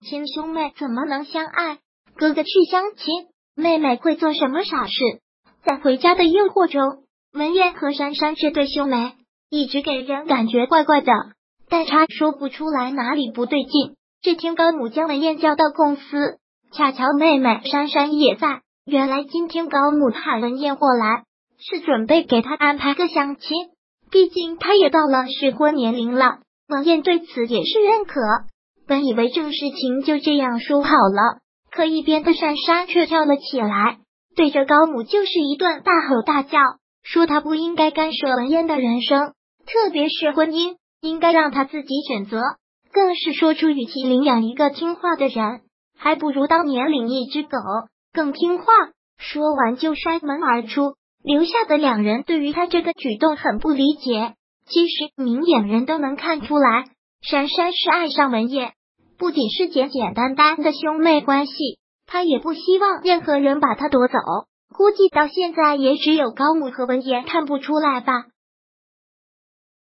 亲兄妹怎么能相爱？哥哥去相亲，妹妹会做什么傻事？在回家的诱惑中，文燕和珊珊这对兄妹一直给人感觉怪怪的，但他说不出来哪里不对劲。这天，高母将文燕叫到公司，恰巧妹妹珊珊也在。原来今天高母喊文燕过来，是准备给她安排个相亲，毕竟她也到了适婚年龄了。文燕对此也是认可。本以为正事情就这样说好了，可一边的珊珊却跳了起来，对着高母就是一顿大吼大叫，说她不应该干涉文燕的人生，特别是婚姻，应该让她自己选择。更是说出，与其领养一个听话的人，还不如当年领一只狗更听话。说完就摔门而出，留下的两人对于他这个举动很不理解。其实明眼人都能看出来，珊珊是爱上文言，不仅是简简单单的兄妹关系，她也不希望任何人把她夺走。估计到现在也只有高母和文言看不出来吧。